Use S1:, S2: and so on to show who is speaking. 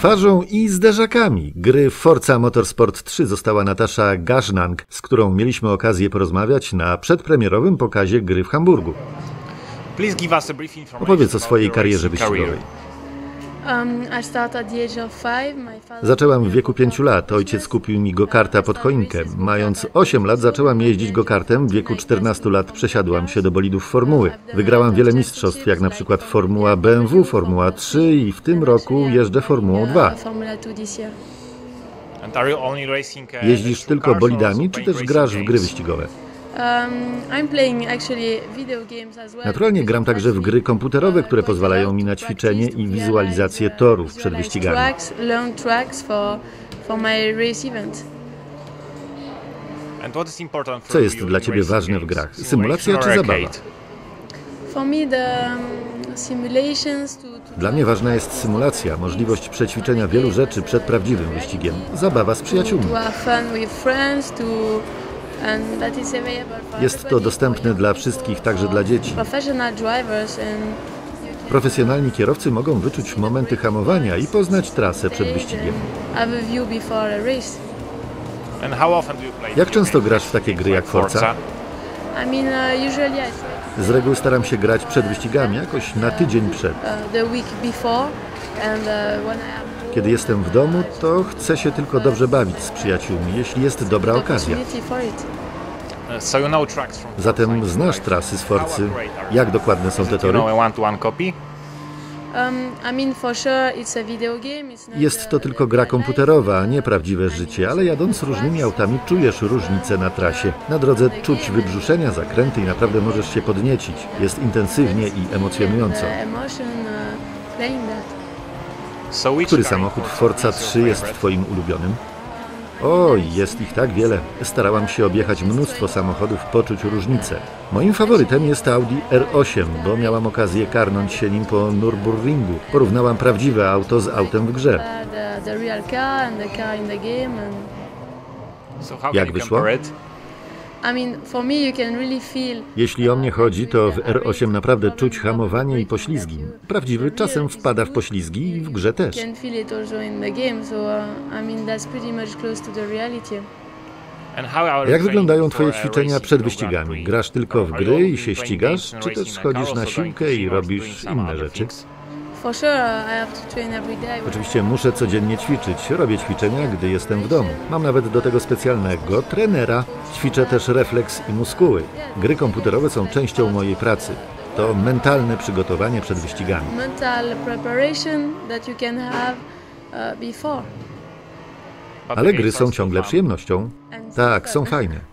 S1: twarzą i zderzakami gry Forza Motorsport 3 została Natasza Gasznang, z którą mieliśmy okazję porozmawiać na przedpremierowym pokazie gry w Hamburgu. Opowiedz o swojej karierze wyścigowej. Zaczęłam w wieku 5 lat. Ojciec kupił mi go-karta pod choinkę. Mając 8 lat zaczęłam jeździć go-kartem. W wieku 14 lat przesiadłam się do bolidów formuły. Wygrałam wiele mistrzostw, jak na przykład Formuła BMW, Formuła 3 i w tym roku jeżdżę Formułą 2.
S2: Formula 2 this year.
S1: Jeździsz tylko bolidami, czy też grasz w gry wyścigowe?
S2: Um.
S1: Naturalnie gram także w gry komputerowe, które pozwalają mi na ćwiczenie i wizualizację torów przed wyścigami. Co jest dla Ciebie ważne w grach? Symulacja czy zabawa?
S2: Um,
S1: Dla mnie ważna jest symulacja, możliwość przećwiczenia wielu rzeczy przed prawdziwym wyścigiem. Zabawa z przyjaciółmi. Jest to dostępne dla wszystkich, także dla dzieci. Profesjonalni kierowcy mogą wyczuć momenty hamowania i poznać trasę przed wyścigiem. Jak często grasz w takie gry jak Forza?
S2: Uh,
S1: Z reguły staram się grać przed wyścigami, jakoś na tydzień przed. Kiedy jestem w domu, to chcę się tylko dobrze bawić z przyjaciółmi, jeśli jest dobra okazja. Zatem znasz trasy z Forcy. Jak dokładne są te tory?
S2: Um,
S1: Jest to tylko gra komputerowa, a nie prawdziwe życie, ale jadąc różnymi autami czujesz różnice na trasie. Na drodze czuć wybrzuszenia, zakręty i naprawdę możesz się podniecić. Jest intensywnie i emocjonująco. Który samochód Forza 3 jest Twoim ulubionym? Oj, jest ich tak wiele. Starałam się objechać mnóstwo samochodów, poczuć różnice. Moim faworytem jest Audi R8, bo miałam okazję karnąć się nim po Nürburgringu. Porównałam prawdziwe auto z autem w grze. Jak wyszło? Jeśli o mnie chodzi, to w R8 naprawdę czuć hamowanie i poślizgi. Prawdziwy czasem wpada w poślizgi i w grze też.
S2: You can feel it also in the game. So I mean, that's pretty much close to the reality.
S1: Jak wyglądają Twoje ćwiczenia przed wyścigami? Grasz tylko w gry i się ścigasz, czy też chodzisz na siłkę i robisz inne rzeczy?
S2: For sure, I have to train every day.
S1: Oczywiście muszę codziennie ćwiczyć. Robię ćwiczenia, gdy jestem w domu. Mam nawet do tego specjalnego trenera. Ćwiczę też refleks i muskuły. Gry komputerowe są częścią mojej pracy. To mentalne przygotowanie przed wyścigami.
S2: mental preparation that you can have uh, before.
S1: Ale gry są ciągle przyjemnością. Tak, są fajne.